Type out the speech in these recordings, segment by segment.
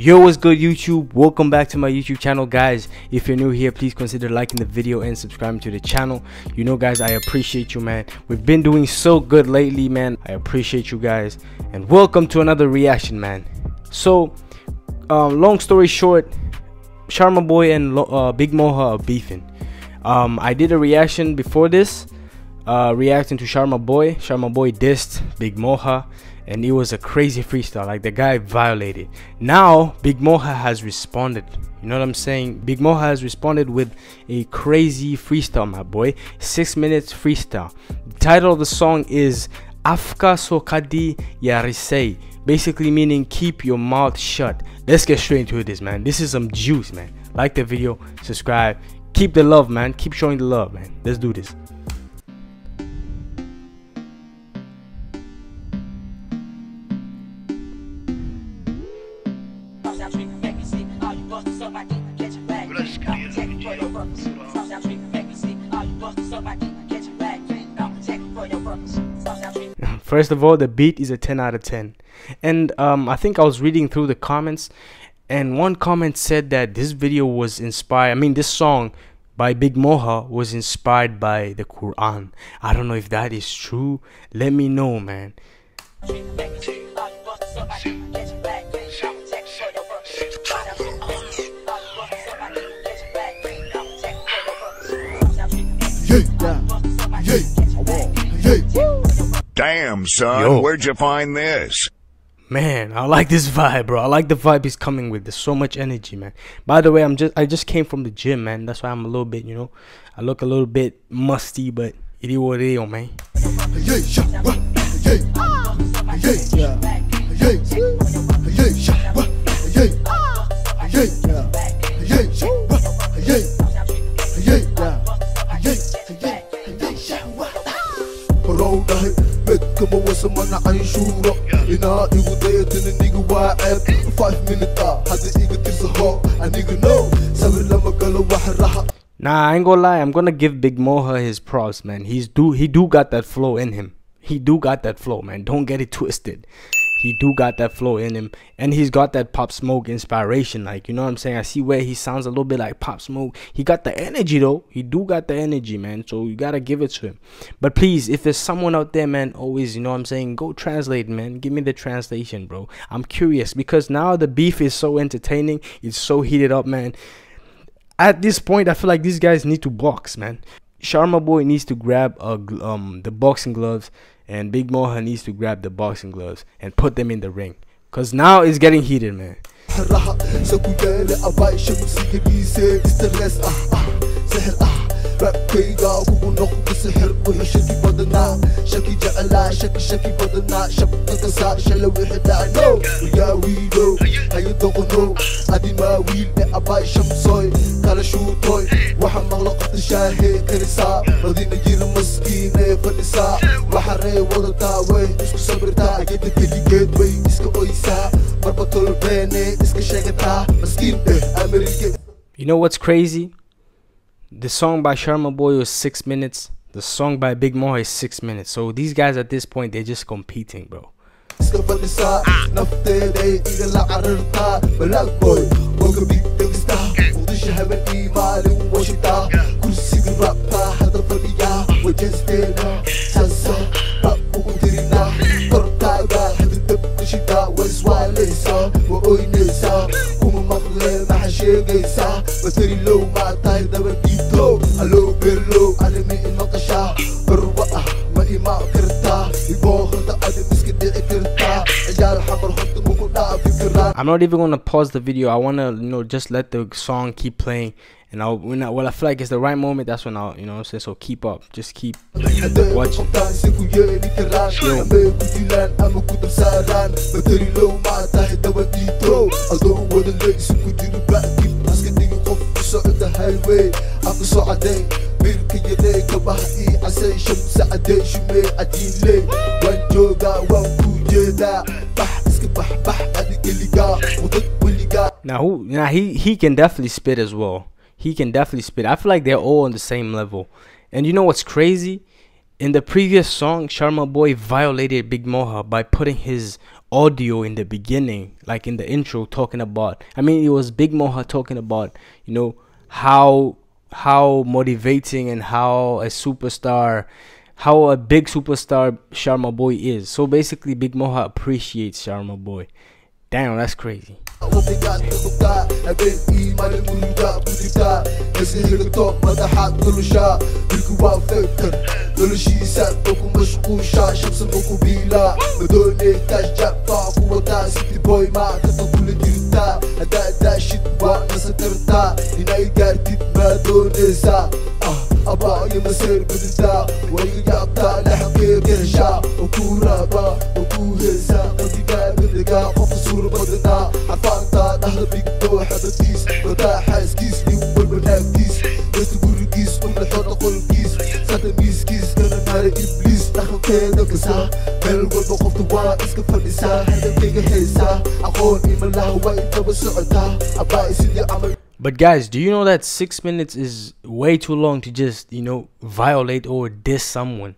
Yo, what's good YouTube? Welcome back to my YouTube channel, guys. If you're new here, please consider liking the video and subscribing to the channel. You know, guys, I appreciate you, man. We've been doing so good lately, man. I appreciate you guys. And welcome to another reaction, man. So, um, long story short, Sharma Boy and uh, Big Moha are beefing. Um, I did a reaction before this, uh, reacting to Sharma Boy. Sharma Boy dissed Big Moha and it was a crazy freestyle like the guy violated. Now big moha has responded you know what i'm saying? Big moha has responded with a crazy freestyle my boy. Six minutes freestyle. The title of the song is afka sokadi yarisei basically meaning keep your mouth shut. Let's get straight into this man. This is some juice man. Like the video subscribe keep the love man. Keep showing the love man. Let's do this First of all, the beat is a 10 out of 10. And um, I think I was reading through the comments, and one comment said that this video was inspired. I mean, this song by Big Moha was inspired by the Quran. I don't know if that is true. Let me know, man. Damn, son, Yo. where'd you find this? Man, I like this vibe, bro. I like the vibe he's coming with. There's so much energy, man. By the way, I'm just I just came from the gym, man. That's why I'm a little bit, you know, I look a little bit musty, but it is what it is, man. Kama wasu mana an shura ina igu dayatana niga waa ceeb 5 minute ah hadda iga tirsaho aniga no sawir lama galo wax raha Nah, I ain't gonna lie. I'm gonna give Big Moha his props, man. He's do he do got that flow in him. He do got that flow, man. Don't get it twisted he do got that flow in him and he's got that pop smoke inspiration like you know what i'm saying? I see where he sounds a little bit like pop smoke. He got the energy though. He do got the energy man so you gotta give it to him. But please if there's someone out there man always you know what i'm saying go translate man. Give me the translation bro. I'm curious because now the beef is so entertaining it's so heated up man. At this point i feel like these guys need to box man. Sharma boy needs to grab a, um the boxing gloves and Big Moha needs to grab the boxing gloves and put them in the ring. Cause now it's getting heated, man. Fadhisaa waxa ree wadataa way isku sabirtaa ayada keligeed way iska oysaa marba tolbeene iska sheegataa maskiin eh amerika You know what's crazy? The song by Sharma Boy was six minutes. The song by Big Mo is six minutes. So these guys at this point, they're just competing, bro. I'm not even gonna pause the video. I wanna, you know, just let the song keep playing, and I'll when I, well, I feel like it's the right moment. That's when I'll, you know, say so. Keep up, just keep watching. Now who now he he can definitely spit as well. He can definitely spit. I feel like they're all on the same level. And you know what's crazy? In the previous song, Sharma Boy violated Big Moha by putting his audio in the beginning, like in the intro, talking about. I mean, it was Big Moha talking about, you know, how how motivating and how a superstar, how a big superstar Sharma Boy is. So basically, Big Moha appreciates Sharma Boy. Damn, that's crazy. أباني مصير بالداع ورجع طالع حقير كرشا وكورا با وكوهزا قصدي من لقاع وفصول بدنا عفان تا نهر بيكتو حبتيس وتا حاس كيس ليوبر بنام كيس. بس تقول كيس ومن حط قول كيس. ساتميس كيس كان نار إبليس. نحن كيدا كسا meel walba qofta waa iska fadhisaa hadalkayga heesaa aqoon ima laha waa intaba socotaa abaa isidii عمل But guys, do you know that six minutes is way too long to just, you know, violate or diss someone?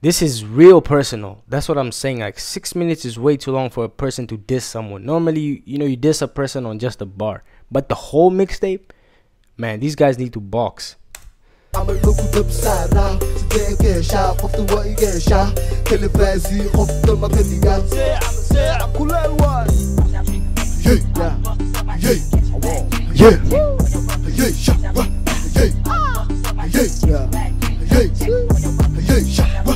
This is real personal. That's what I'm saying. Like six minutes is way too long for a person to diss someone. Normally, you, you know, you diss a person on just a bar, but the whole mixtape, man, these guys need to box. camal ma ku dabsaaraa sidee ka heshaa qofta waa iga heshaa kala faasii qofta ma ka dhigaa kuleel waay Yey, yey, yey, yey, sha, wa, yey, yey, yey, yey, sha, wa, yey, yey, yey, sha, wa, yey, yey, yey, yey, sha, wa.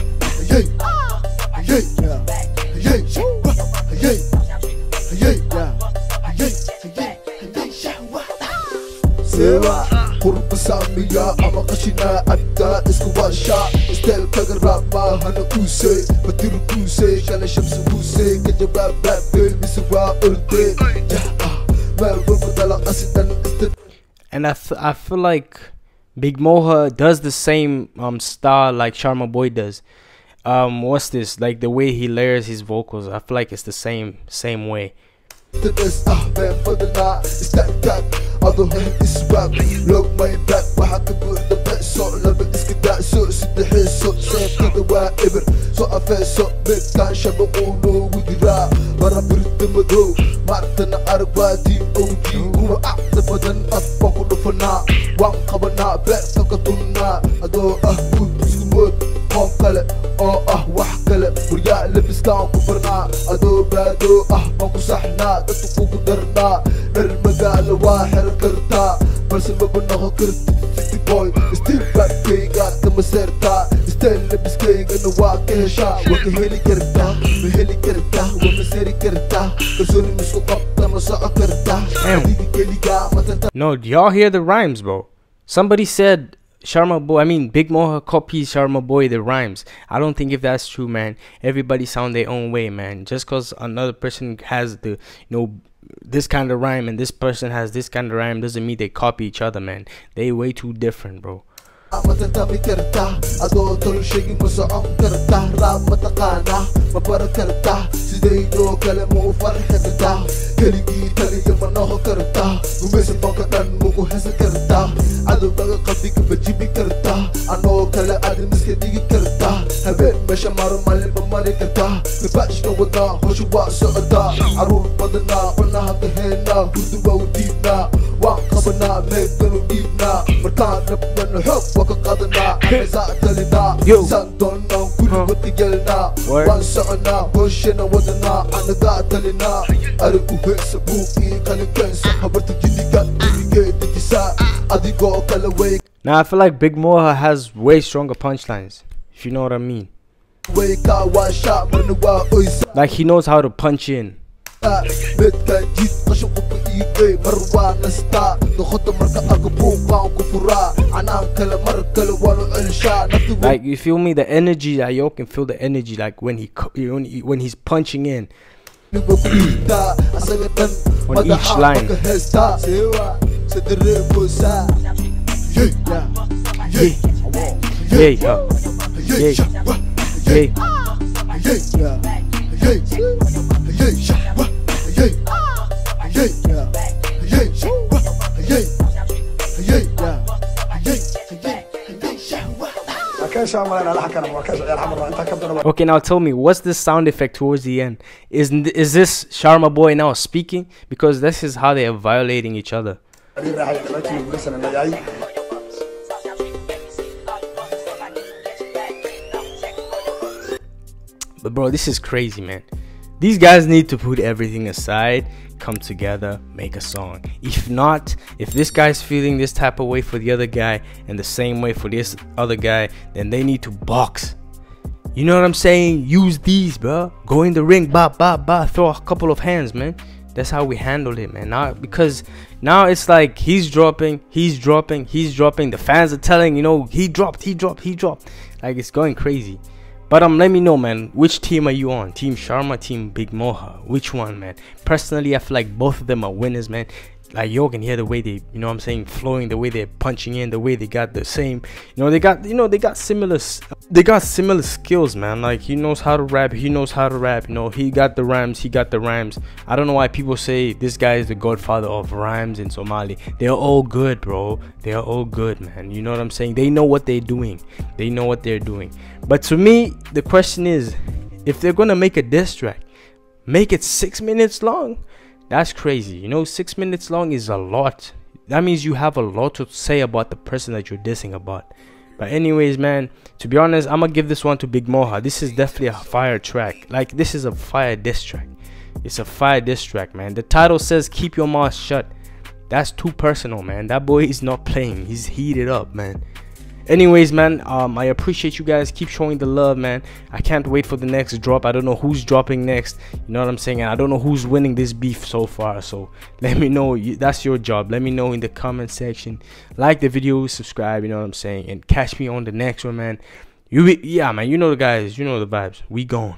sewa qurba saamiya ama qashinaa abdaa iska waashaa isteel kaga raabmaa hana kuusey batir kuusey kala shamsi kuusey ka jawaabbaabey mise waa ordee jah meel walba dalaqasidan ista And I, f- I feel like Big Moha does the same um style like Sharma Boy does. Um, what's this? Like the way he layers his vocals. I feel like it's the same same way. استحسوا ساكت وابر سقف سوق بتاع شبه قولو وذراع برا برد مدو مارتن ارقوا دين اوجي هو اعطي فدن افقه لفنا وان خبنا بيت سقطنا ادو آه بود قوم قلق أو آه واح قلق بريا لبس كان كفرنا ادو بادو آه ماكو صحنا تتقو قدرنا ارمقا لواحر كرتا برسل مبنغ كرتا boy stiil baadkayga kama seertaa isteel labiskaygana waa ka heshaa waa ka heli kartaa ma heli kartaa waa ma seri kartaa kalsooni misku qabta ma soco kartaa Damn. adiga keligaa matanta No, do y'all hear the rhymes, bro? Somebody said Sharma Boy. I mean, Big Moha copies Sharma Boy the rhymes. I don't think if that's true, man. Everybody sound their own way, man. Just cause another person has the, you know, this kind of rhyme and this person has this kind of rhyme doesn't mean they copy each other, man. They way too different, bro. Ma tartami kartaa adoo tolo sheegi ma socon kartaa raab ma taqaanaa ma bara kartaa sidaydoo kale ma u farxi kartaa keligii taliya ma noqon kartaa gumaysa fanka dhan ma ku hesan kartaa cadowgaga qalbiga ma jibi kartaa anoo kale adi miska dhigi kartaa habeen meesha maro malin ma mari kartaa kabaashka wadnaa hosha waa socotaa caruur badanaa cunaha kaheenaa hurdu waa u diidnaa waan qabanaa meeganu dhiibnaa markaan rabnana xoog waa ka qadanaa anasaa talinaa Yo. saan doonnaa guri wada yeelnaa Word. waan soconaa hooshana wadanaa anagaa talinaa arigu heesa buuqii qalinkeesa habarta jiniga gurigee dejisaa adigoo kale way. Now I feel like Big Moha has way stronger punchlines, if you know what I mean. way kaa waashaa marna waa oysaa Like he knows how to punch in. Midkaan jiid qashin qubka iigay mar waa nastaa marka ku furaa canaan kale mar kale waanu celishaa Like you feel me? The energy, like y'all can feel the energy, like when he when, he, when he's punching in. niba ku jirtaa asaga dhan On each line. maka heestaa sewa sadareemoosaa yey yey Okay, now tell me, what's this sound effect towards the end? Is is this Sharma boy now speaking? Because this is how they are violating each other. But bro, this is crazy, man. These guys need to put everything aside, come together, make a song. If not, if this guy's feeling this type of way for the other guy and the same way for this other guy, then they need to box. You know what I'm saying? Use these, bro. Go in the ring, ba ba ba, throw a couple of hands, man. That's how we handled it, man. Now because now it's like he's dropping, he's dropping, he's dropping. The fans are telling, you know, he dropped, he dropped, he dropped. Like it's going crazy. But um, let me know, man. Which team are you on? Team Sharma, Team Big Moha? Which one, man? Personally, I feel like both of them are winners, man. Like you can hear the way they, you know, what I'm saying, flowing, the way they're punching in, the way they got the same, you know, they got, you know, they got similar, they got similar skills, man. Like he knows how to rap, he knows how to rap. You know, he got the rhymes, he got the rhymes. I don't know why people say this guy is the godfather of rhymes in Somali. They're all good, bro. They are all good, man. You know what I'm saying? They know what they're doing. They know what they're doing. But to me, the question is, if they're gonna make a diss track, make it six minutes long. That's crazy. You know, six minutes long is a lot. That means you have a lot to say about the person that you're dissing about. But anyways, man, to be honest, I'm gonna give this one to Big Moha. This is definitely a fire track. Like this is a fire diss track. It's a fire diss track, man. The title says "Keep Your Mouth Shut." That's too personal, man. That boy is not playing. He's heated up, man anyways man um i appreciate you guys. Keep showing the love man. I can't wait for the next drop. I don't know who's dropping next. You know what i'm saying? And i don't know who's winning this beef so far. So let me know. That's your job. Let me know in the comment section. Like the video subscribe you know what i'm saying? And catch me on the next one man. You yeah man you know the guys. You know the vibes. We gone